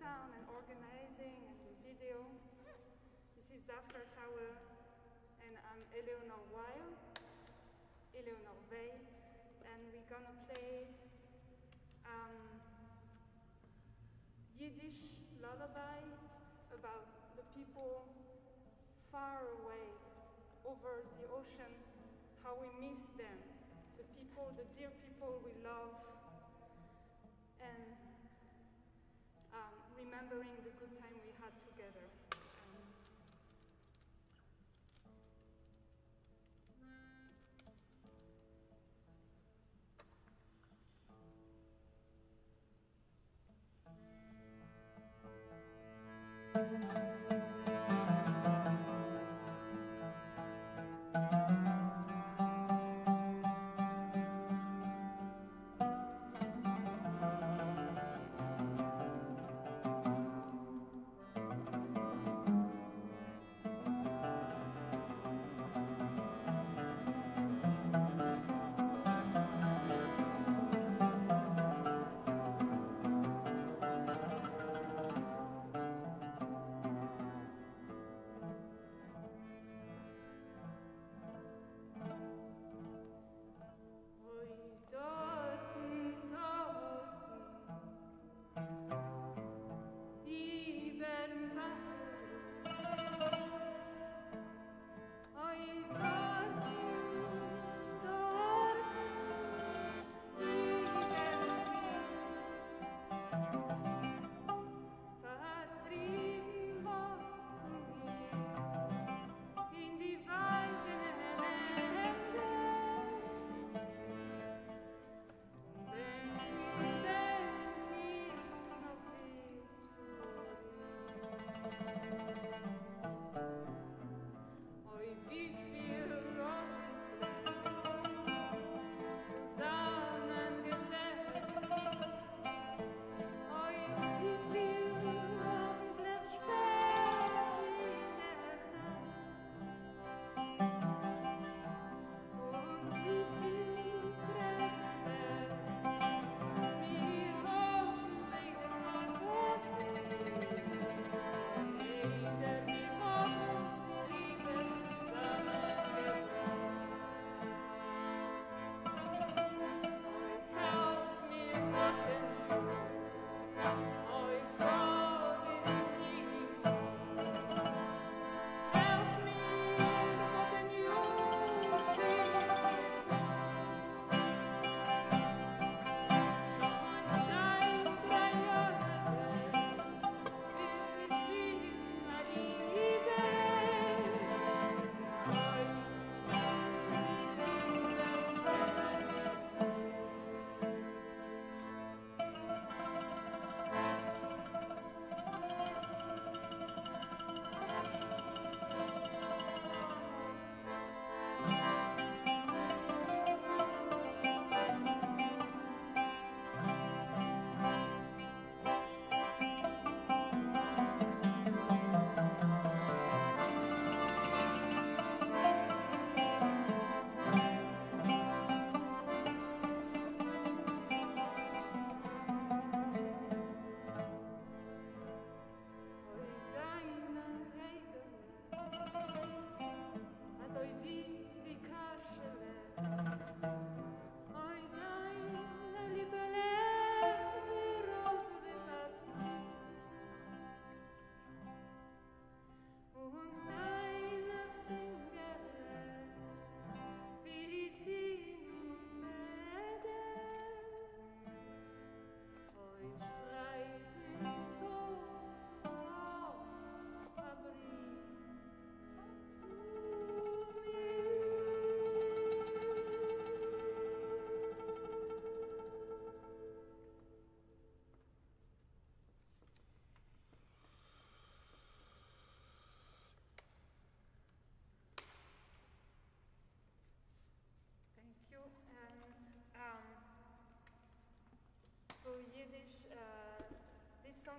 sound and organizing and video. This is Zafer Tawil and I'm Éléonore Weill, Éléonore Weill, and we're gonna play um, Yiddish lullaby about the people far away over the ocean, how we miss them, the people, the dear people we love, remembering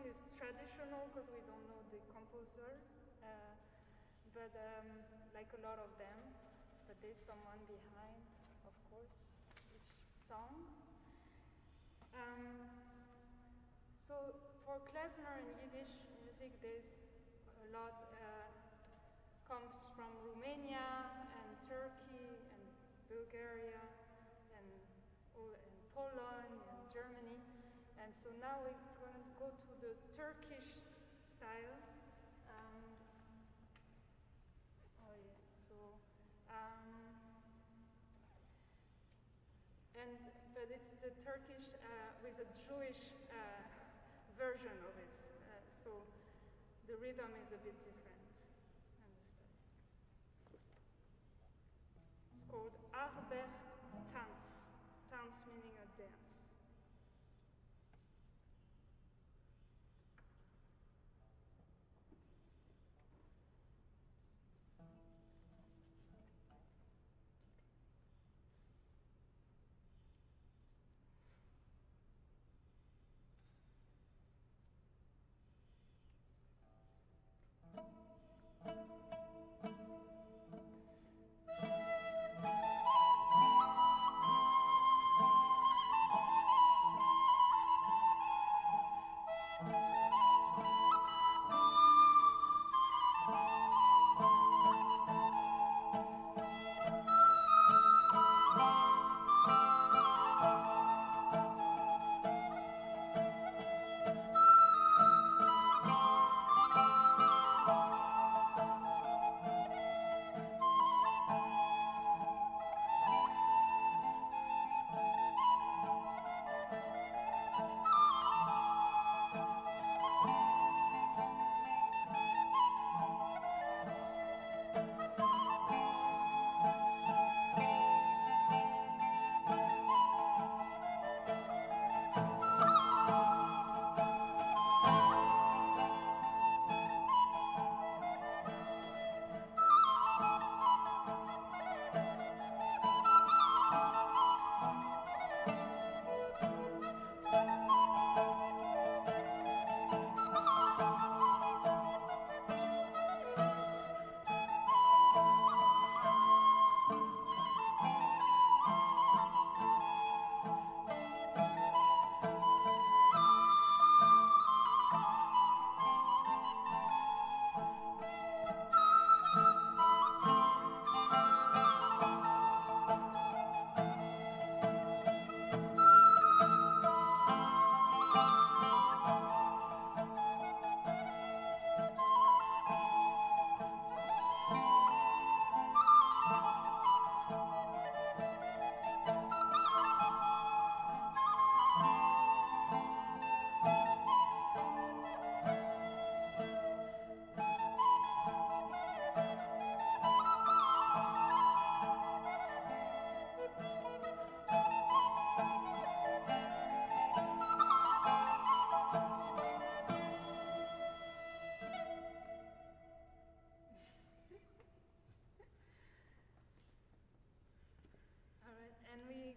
song is traditional because we don't know the composer, uh, but um, like a lot of them, but there's someone behind, of course, each song. Um, so for klezmer and Yiddish music, there's a lot uh, comes from Romania and Turkey and Bulgaria and, oh, and Poland and Germany. And so now we Turkish style. Um, oh yeah, so um, and but it's the Turkish uh, with a Jewish uh, version of it. Uh, so the rhythm is a bit different. Understand? It's called Arber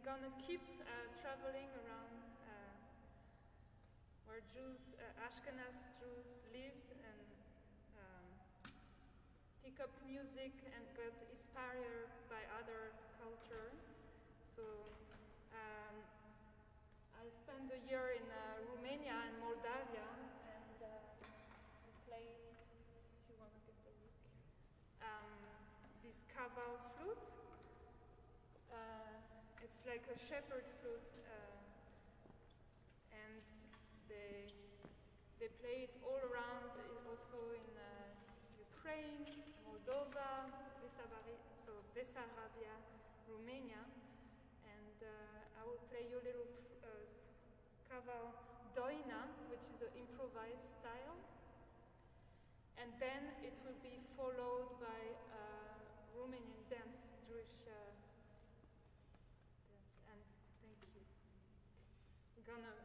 gonna keep uh, traveling around uh, where Jews, uh, Ashkenaz Jews lived and um, pick up music and get inspired by other culture. So um, I spent a year in uh, Romania and Moldavia and uh, if you want to get the look, um, this kaval flute. Like a shepherd flute, uh, and they they play it all around, uh, also in uh, Ukraine, Moldova, so Bessarabia, Romania, and I will play you a little kaval doina, which is an improvised style, and then it will be followed by uh, Romanian dance, Jewish. Uh, dance. And thank you. We're gonna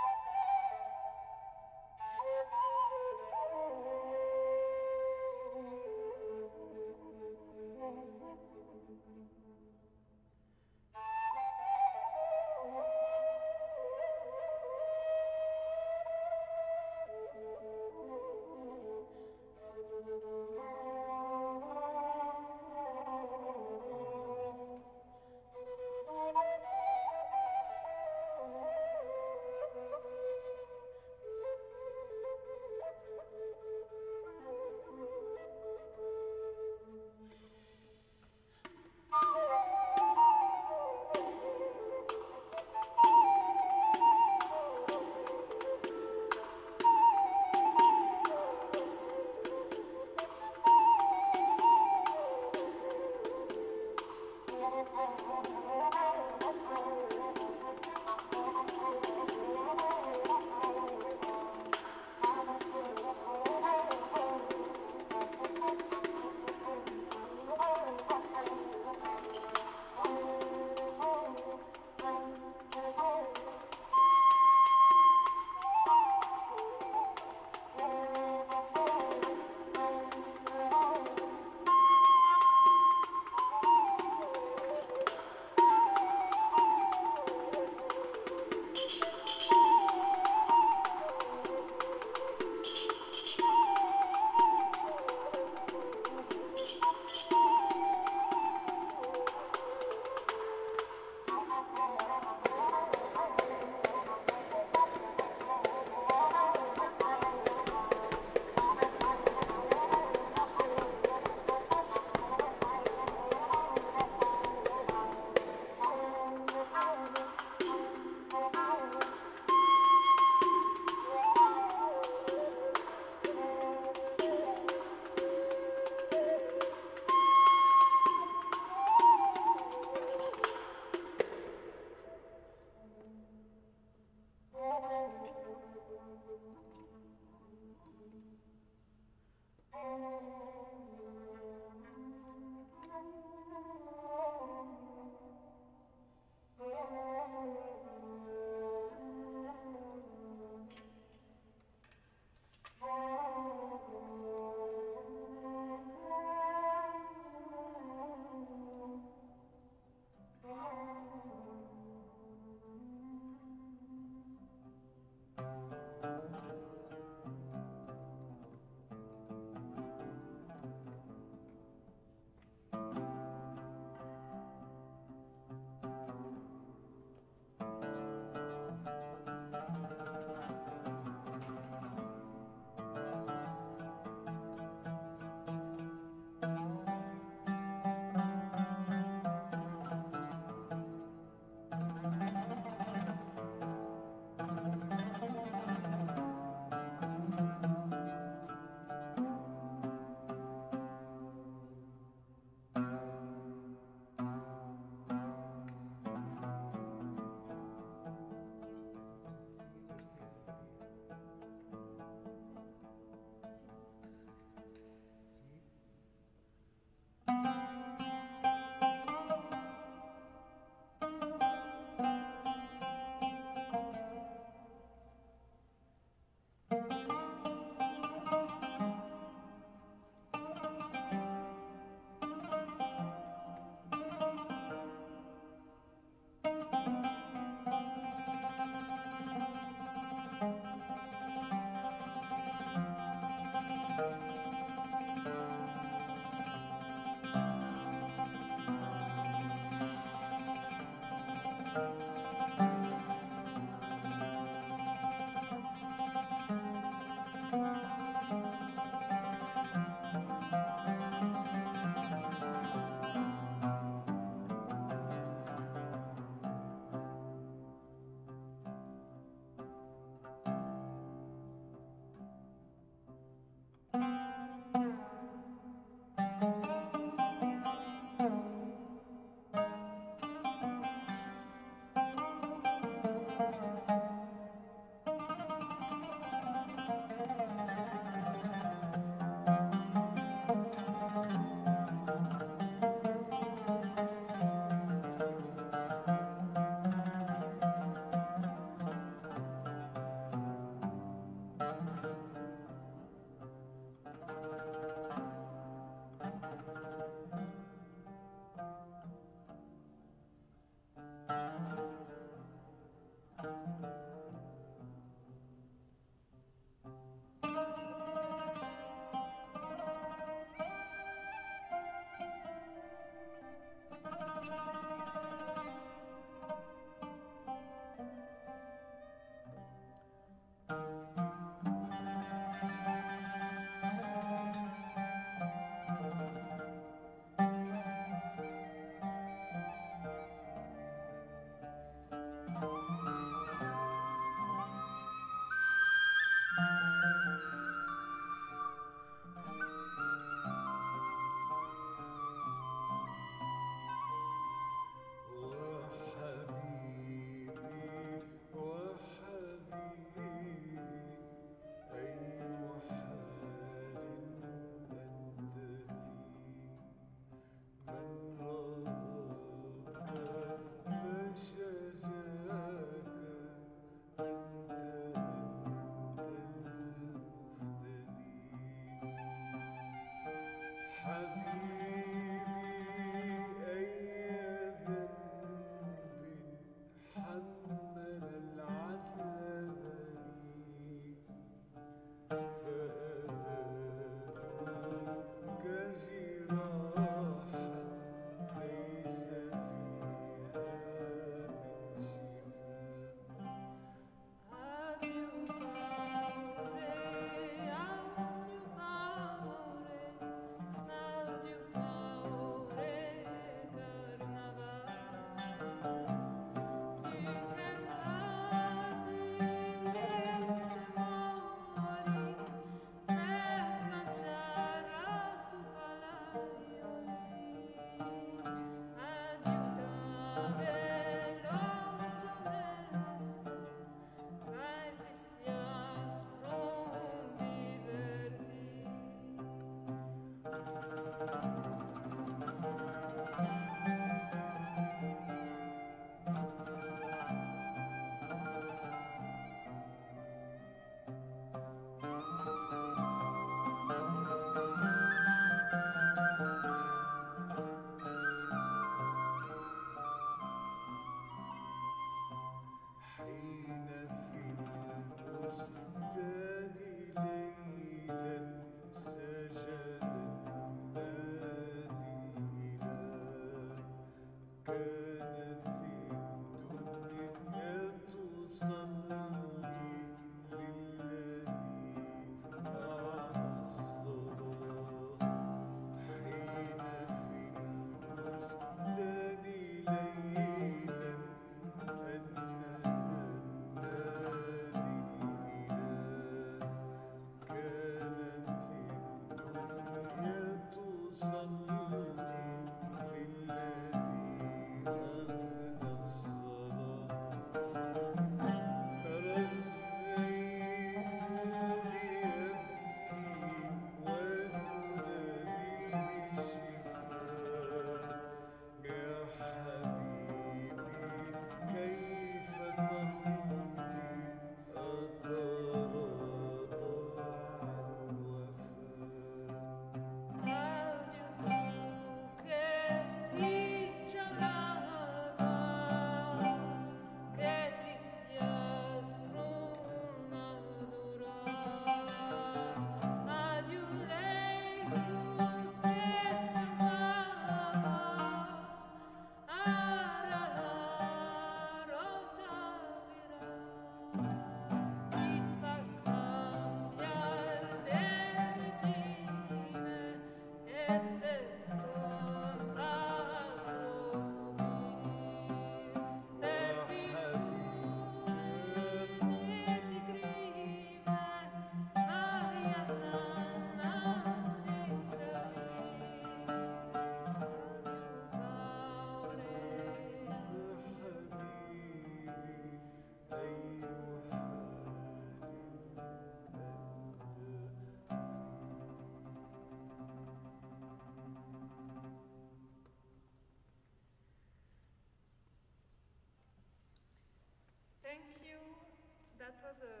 was a,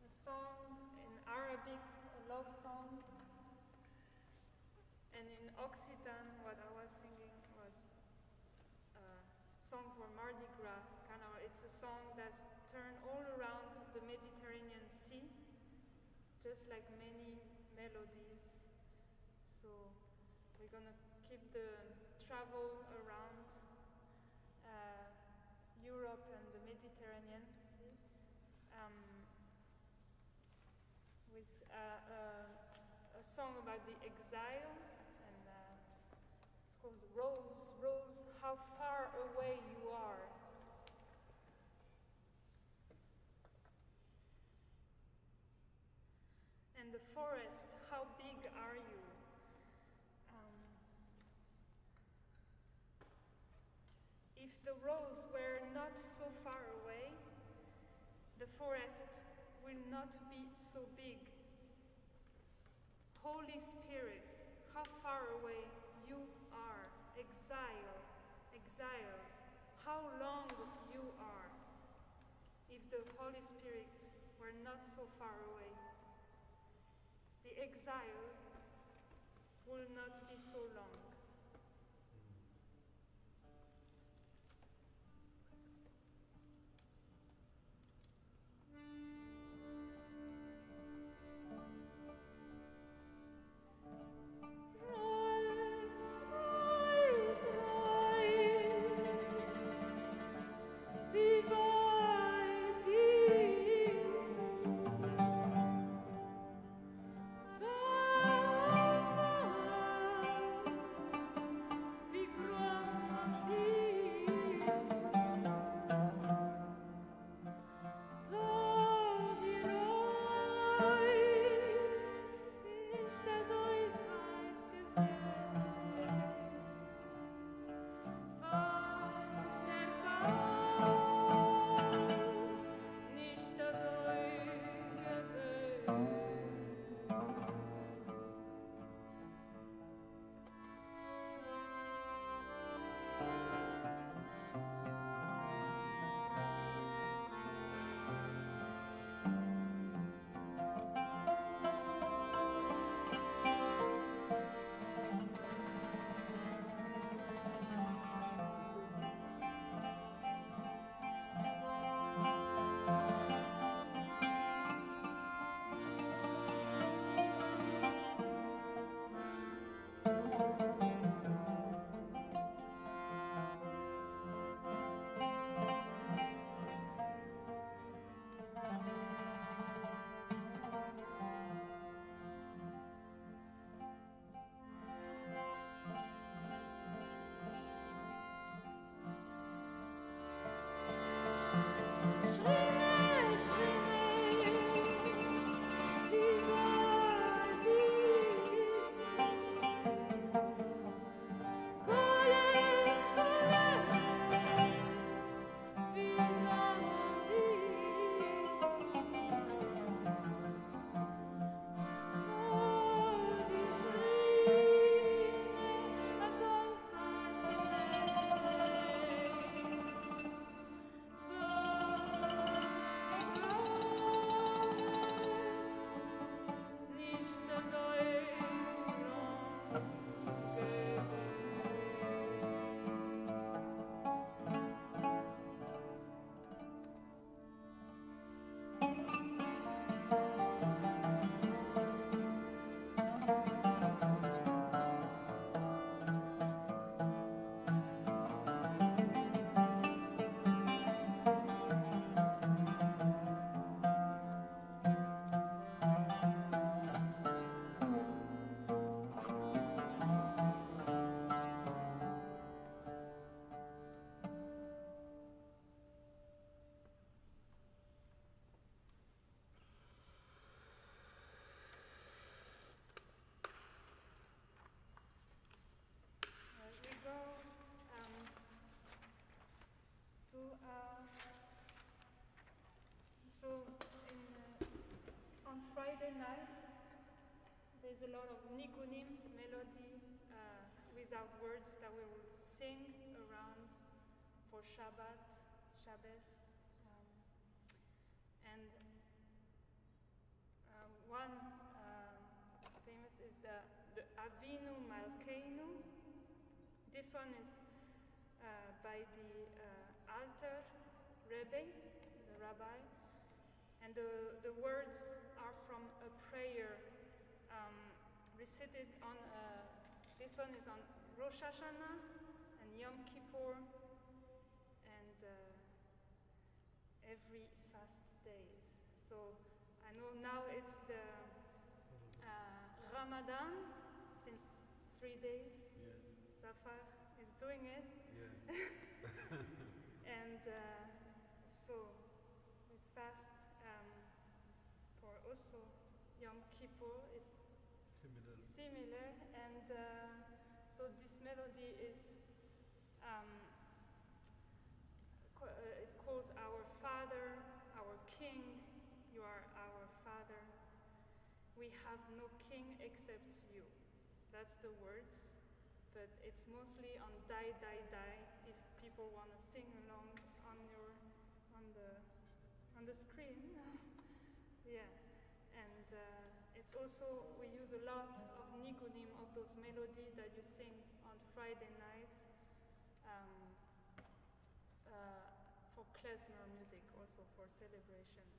a song in Arabic, a love song. And in Occitan, what I was singing was a song for Mardi Gras. Kind of, it's a song that's turned all around the Mediterranean Sea, just like many melodies. So we're gonna keep the travel around uh, Europe and the Mediterranean Sea um, with uh, uh, a song about the exile, and uh, it's called Rose, Rose, How Far Away You Are. And the forest, how big are you? Um, if the rose were forest will not be so big. Holy Spirit, how far away you are. Exile, exile, how long you are. If the Holy Spirit were not so far away, the exile will not be so long. As so in, uh, on Friday nights there's a lot of nigunim melody uh, without words that we will sing around for Shabbat, Shabbos. Um, And um, one um, famous is the, the Avinu Malkeinu. This one is uh, by the uh, Alter Rebbe, and the, the words are from a prayer um, recited on, uh, this one is on Rosh Hashanah and Yom Kippur and uh, every fast days. So I know now it's the uh, Ramadan since three days. Yes. Zafer is doing it. Yes. And uh, so we fast um, for also Yom Kippur is Similar. similar, and uh, so this melody is um, co- uh, it calls our Father, our King. You are our Father. We have no king except you. That's the words, but it's mostly on die, die, die. If people want to sing along on your on the on the screen, yeah. And uh, it's also we use a lot of nigunim of those melody that you sing on Friday night um, uh, for klezmer music, also for celebration,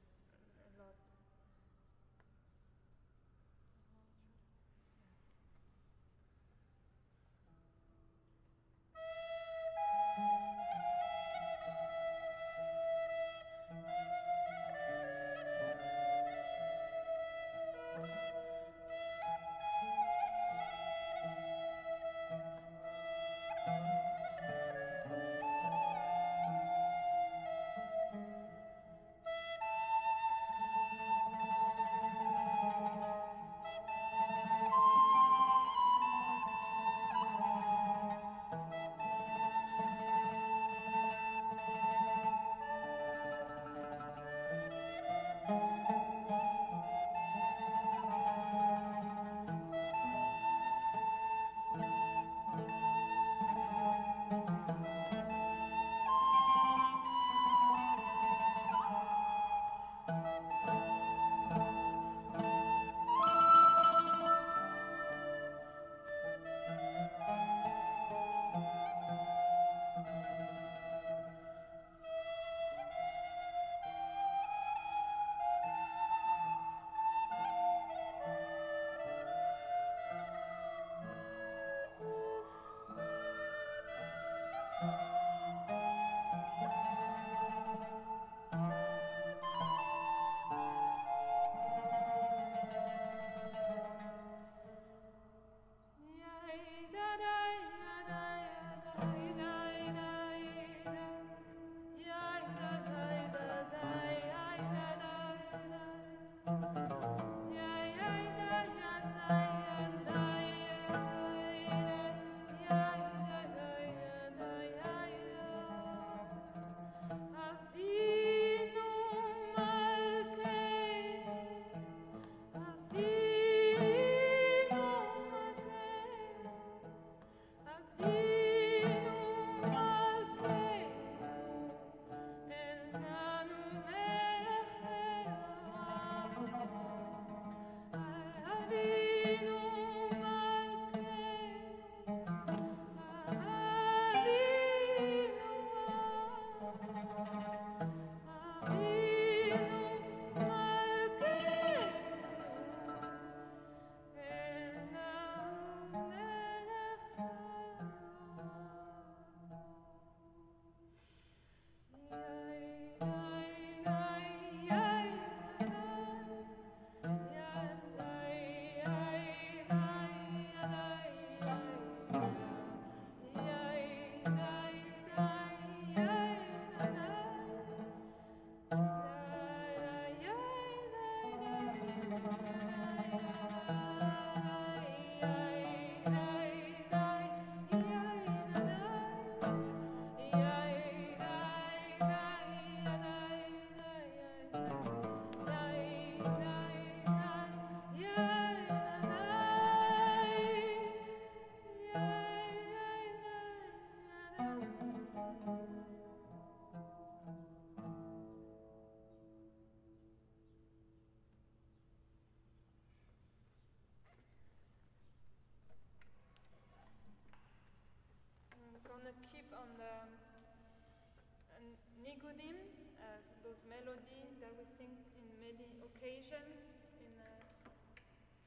in many occasions in uh,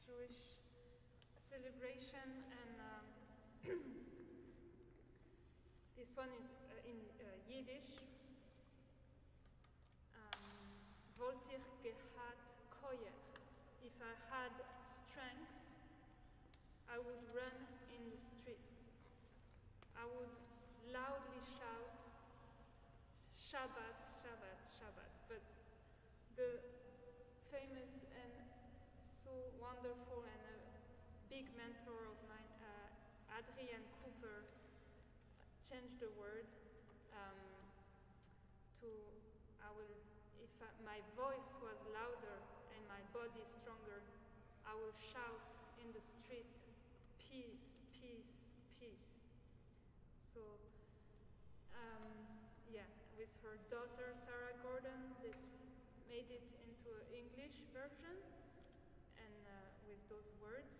Jewish celebration, and um, this one is uh, in uh, Yiddish. Um, Voltir gehat koyer. If I had strength, I would run in the street. I would loudly shout, Shabbat, Shabbat. But the famous and so wonderful and a big mentor of mine, uh, Adrienne Cooper, changed the word um, to I will, if I, my voice was louder and my body stronger, I will shout in the street, peace, peace, peace. So, um, yeah, with her daughter Sarah Gordon, that made it into an English version, and uh, with those words.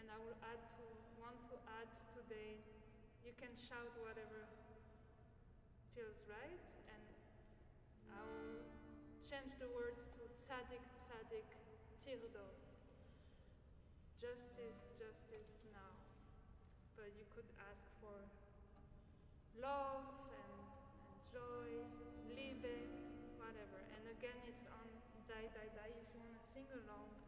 And I will add to want to add today. You can shout whatever feels right, and I will change the words to tzaddik, tzaddik, tirdof. Justice, justice now. But you could ask for love and, and joy, liebe, whatever. And again, it's on die, die, die if you want to sing along.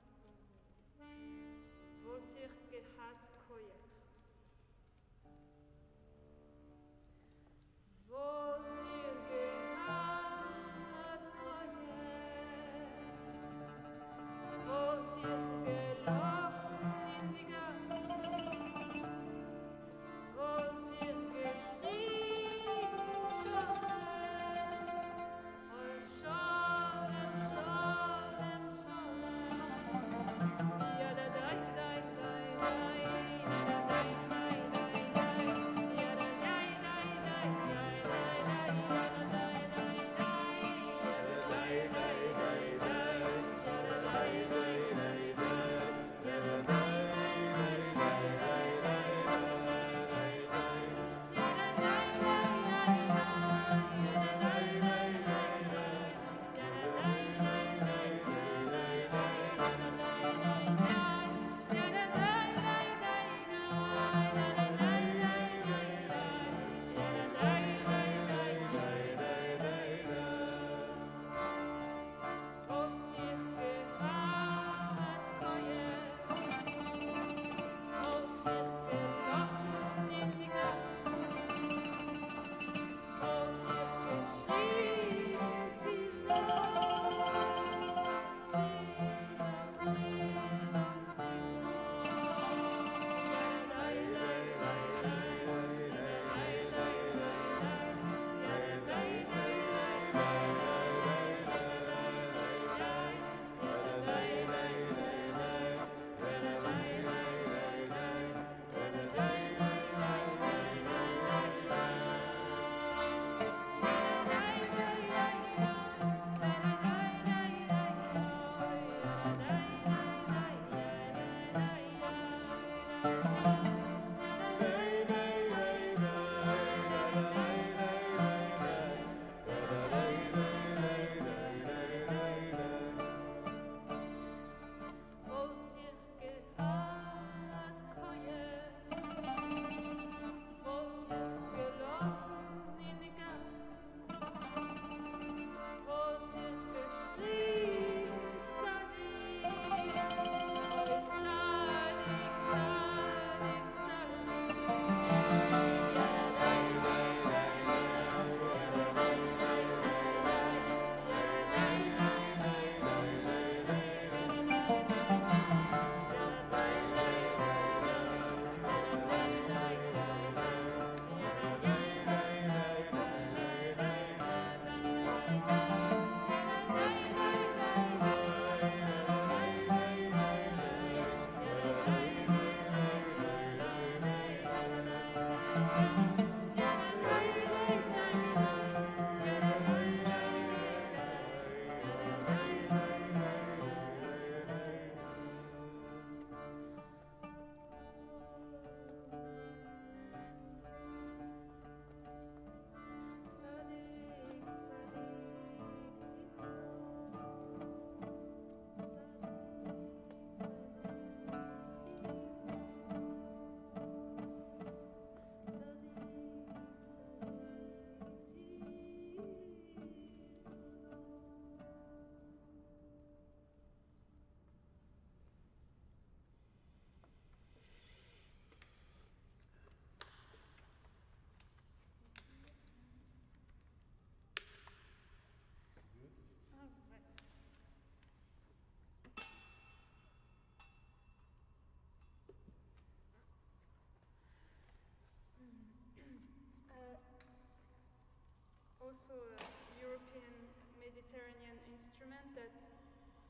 Also a European Mediterranean instrument that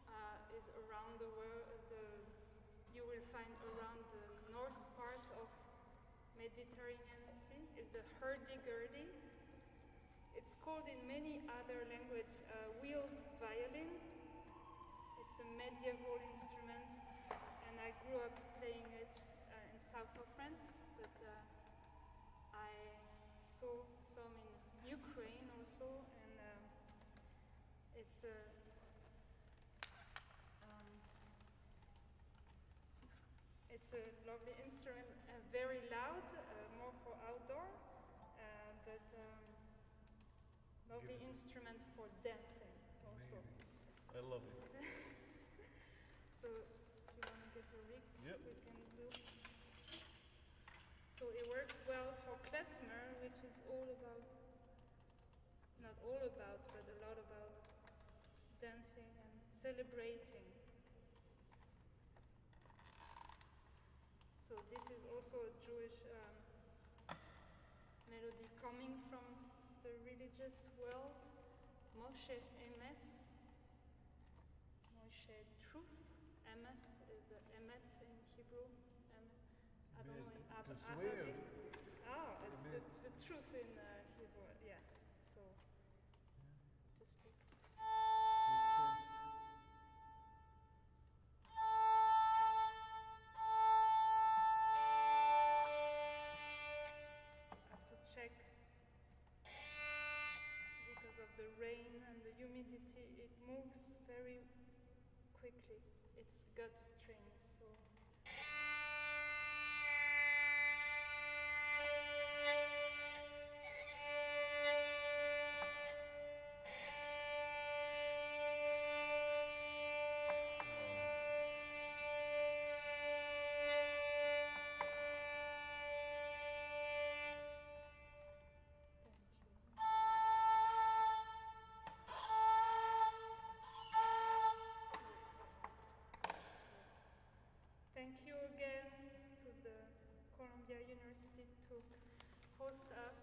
uh, is around the world. The, you will find around the north part of Mediterranean Sea is the hurdy-gurdy. It's called in many other languages uh, wheeled violin. It's a medieval instrument, and I grew up playing it uh, in south of France, but uh, I saw some in Ukraine also, and uh, it's a um, it's a lovely instrument, uh, very loud, uh, more for outdoor, uh, but um, lovely Give it- instrument for dancing also. Amazing. I love it. So if you want to get a rig, Yep. we can do. So it works well for klezmer, which is all about, not all about, but a lot about dancing and celebrating. So this is also a Jewish um, melody coming from the religious world. Moshe Emes, Moshe Truth. Emes is the Emet in Hebrew. Emet. I don't know in Emet, Ab- to. Arabic. The rain and the humidity it moves very quickly. It's gut string so stuff.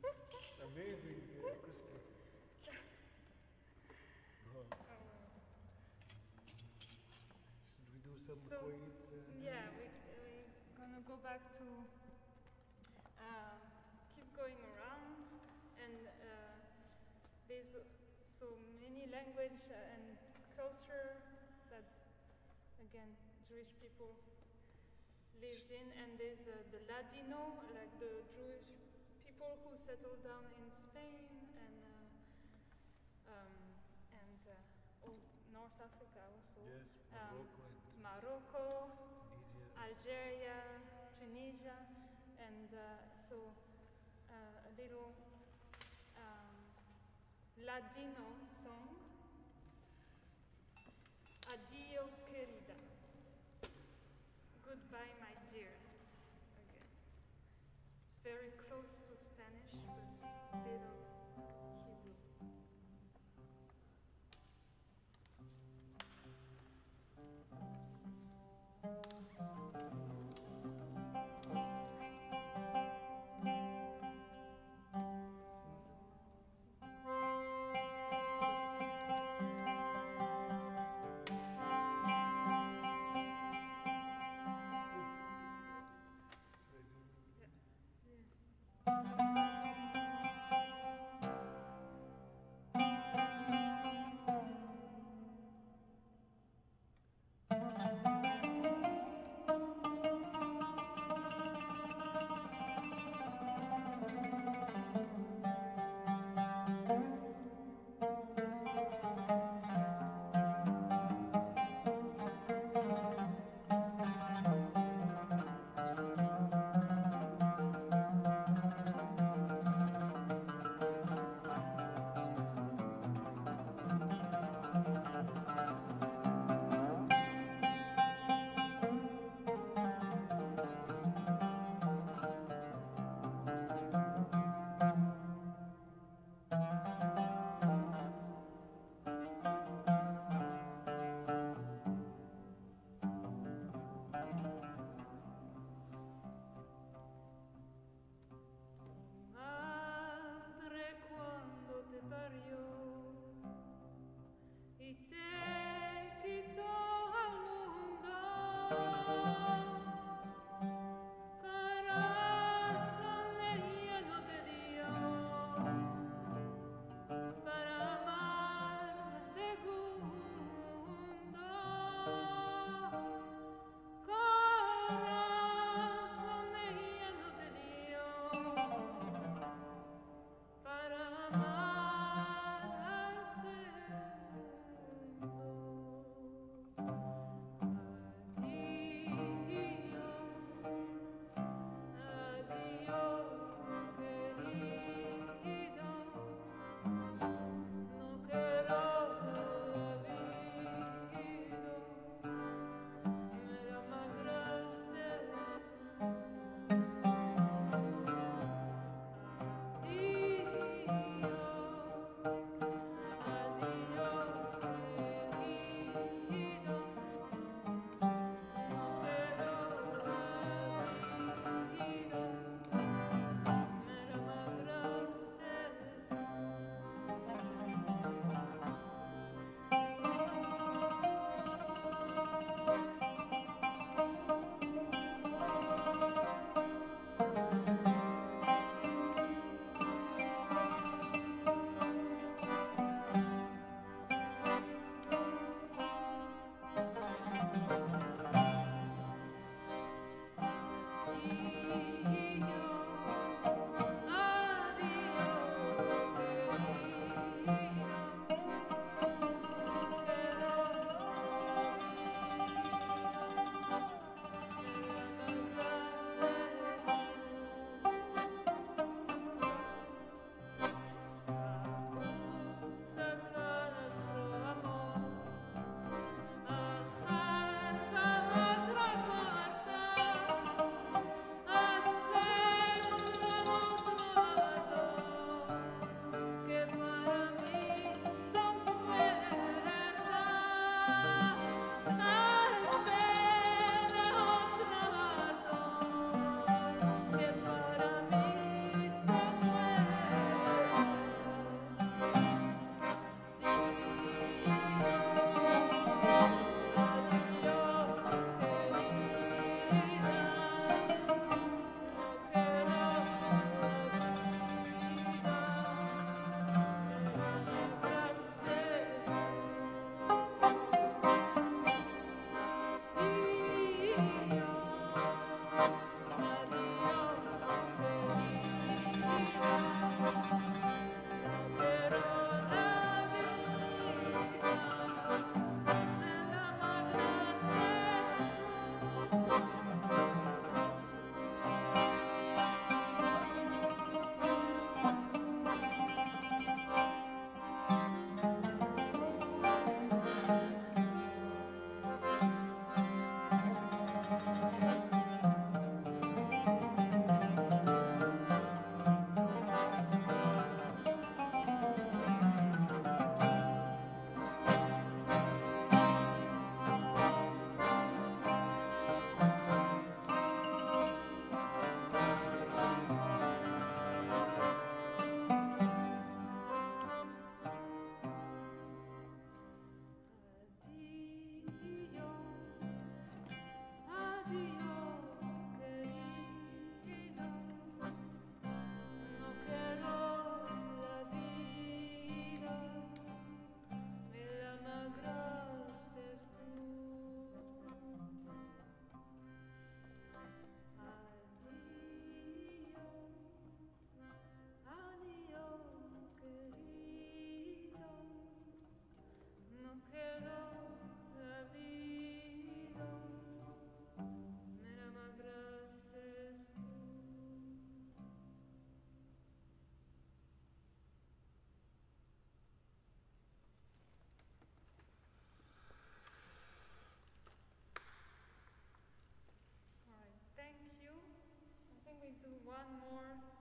Amazing uh, Should we do some so, quiet? Uh, yeah, we, we're gonna go back to uh, keep going around and uh, there's so many language and culture that again Jewish people lived in and there's uh, the Ladino like the Jewish people who settled down in Spain and uh, um, and uh, old North Africa also. Yes, Um, Morocco and Morocco, Tunisia. Algeria, Tunisia, and uh, so uh, a little um, Ladino song,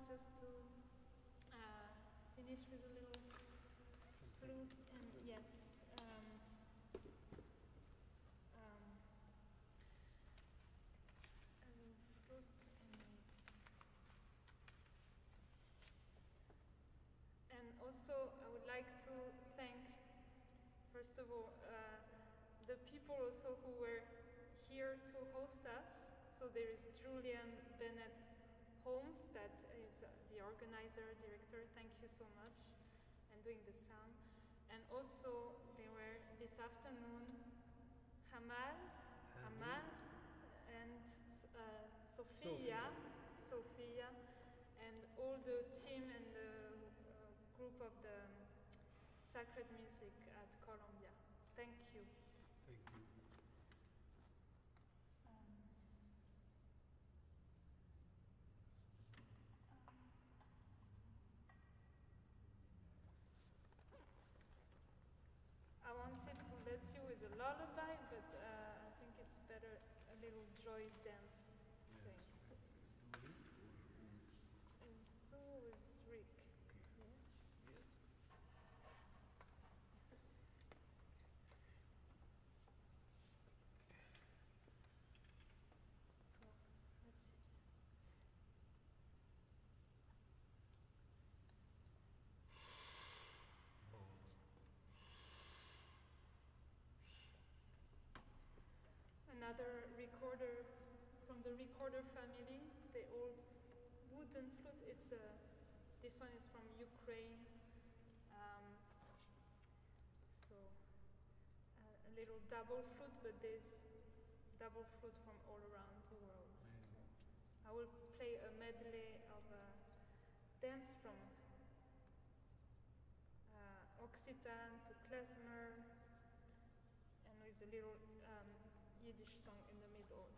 just to uh, finish with a little flute and yes. Um, um, and and also I would like to thank first of all uh, the people also who were here to host us. So there is Julian Bennett Holmes, that organizer, director. Thank you so much, and doing the sound. And also there were this afternoon Hamad, and uh, Sophia, Sophia, and all the team and the uh, group of the Sacred Music at Columbia. Thank you. Thank you. I wanted to let you with a lullaby, but uh, I think it's better a little joy dance thing. It's two with Rick. Yeah. So let's see. Another recorder from the recorder family, the old wooden flute. It's a. This one is from Ukraine. Um, so uh, a little double flute, but there's double flute from all around the world. So I will play a medley of a dance from uh, Occitan to klezmer, and with a little um, Yiddish song in the middle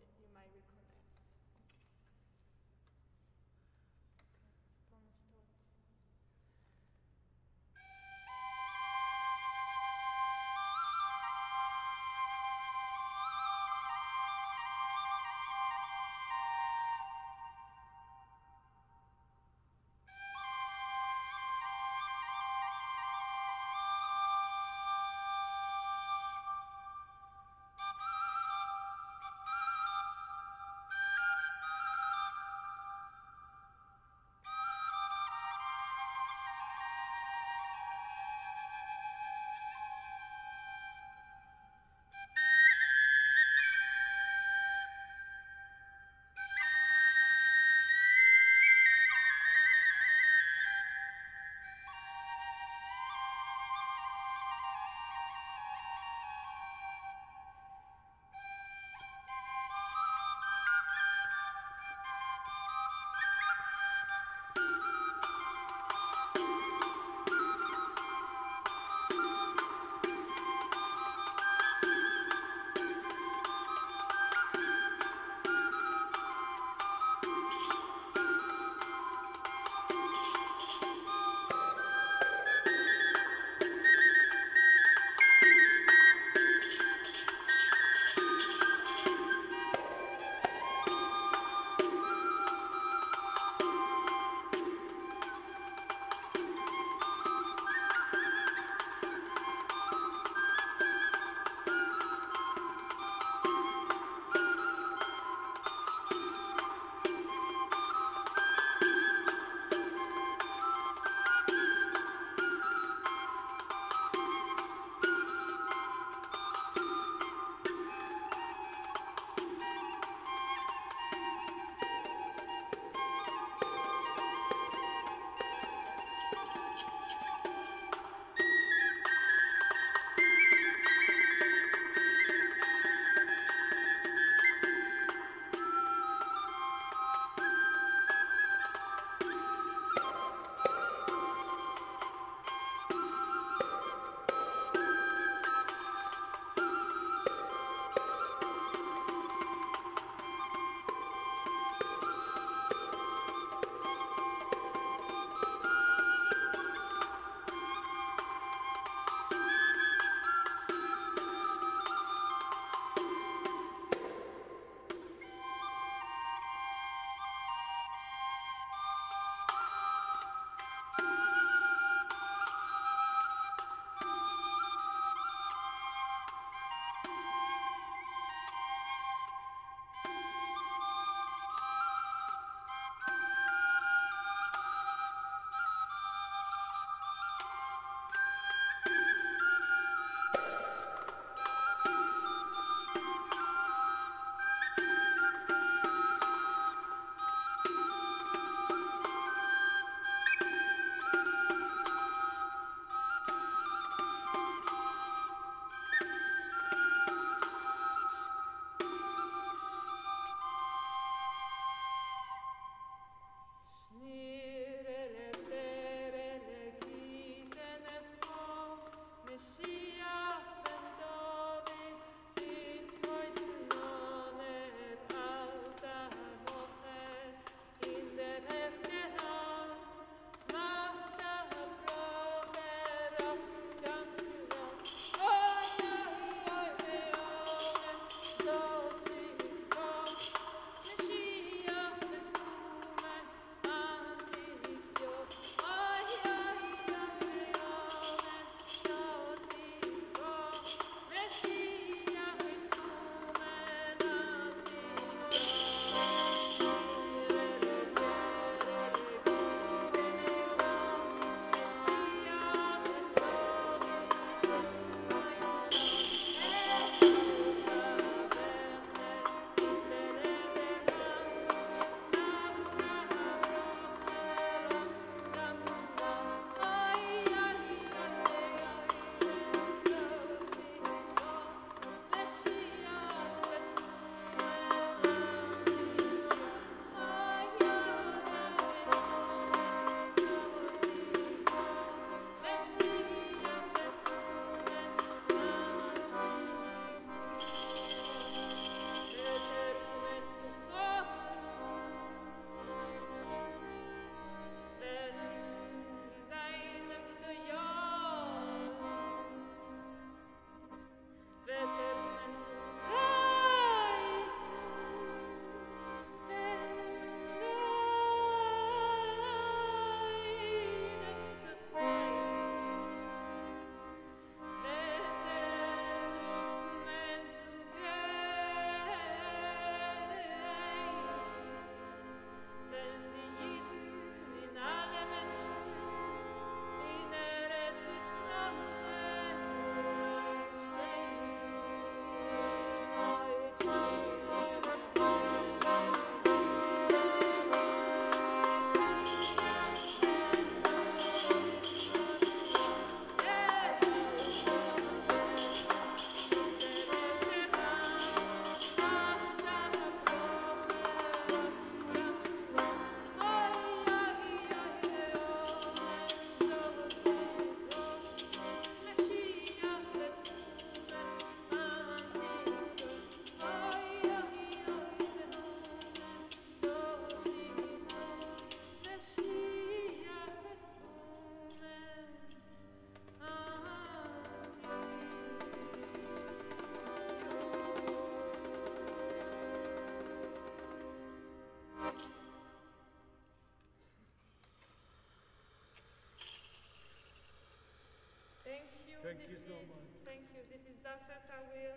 Thank this you so is much. thank you. This is Zafer Tawil.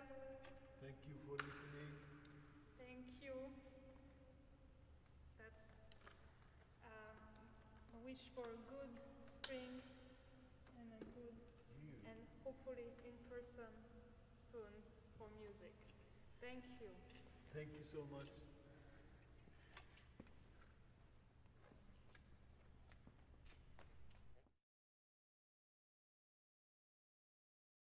Thank you for listening. Thank you. That's um, a wish for a good spring and a good and hopefully in person soon for music. Thank you. Thank you so much.